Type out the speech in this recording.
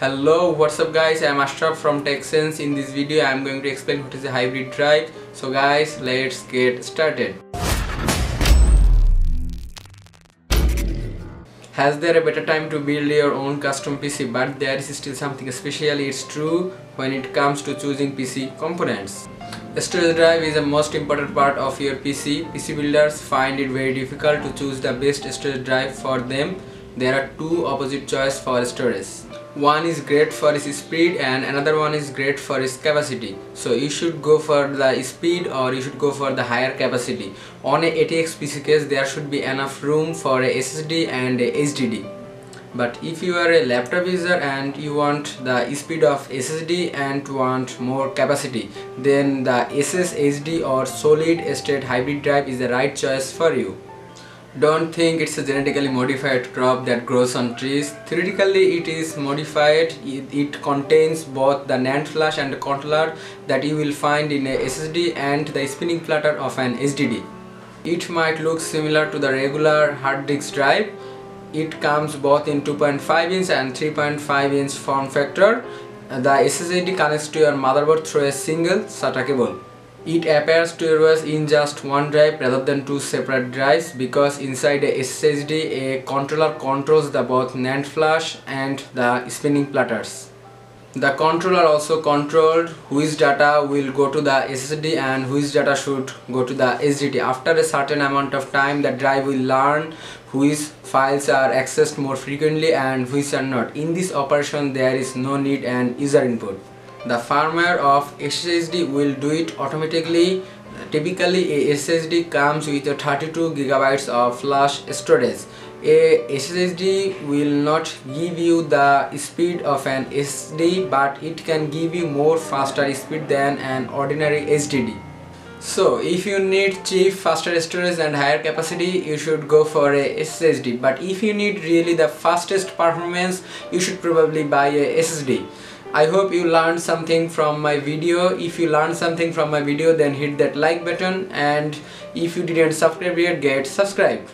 Hello, what's up guys? I'm Ashraf from TechSense. In this video, I'm going to explain what is a hybrid drive. So guys, let's get started. Has there a better time to build your own custom PC but there is still something special it's true when it comes to choosing PC components. A storage drive is the most important part of your PC. PC builders find it very difficult to choose the best storage drive for them. There are two opposite choices for storage one is great for its speed and another one is great for its capacity. So you should go for the speed or you should go for the higher capacity. On a ATX PC case there should be enough room for a SSD and a HDD but if you are a laptop user and you want the speed of SSD and want more capacity then the SSHD or solid state hybrid drive is the right choice for you don't think it's a genetically modified crop that grows on trees. Theoretically it is modified, it, contains both the NAND flash and the controller that you will find in a SSD and the spinning platter of an HDD. It might look similar to the regular hard disk drive. It comes both in 2.5 inch and 3.5 inch form factor. The SSHD connects to your motherboard through a single SATA cable. It appears to arise in just one drive rather than two separate drives because inside a SSHD a controller controls the both NAND flash and the spinning platters. The controller also controlled which data will go to the SSD and which data should go to the HDD. After a certain amount of time the drive will learn which files are accessed more frequently and which are not. In this operation there is no need and user input the firmware of SSHD will do it automatically. Typically a SSHD comes with a 32 gigabytes of flash storage. A SSHD will not give you the speed of an SD but it can give you more faster speed than an ordinary HDD so if you need cheap faster storage and higher capacity you should go for a SSHD but if you need really the fastest performance you should probably buy a SSD I hope you learned something from my video. If you learned something from my video then hit that like button and if you didn't subscribe yet get subscribed.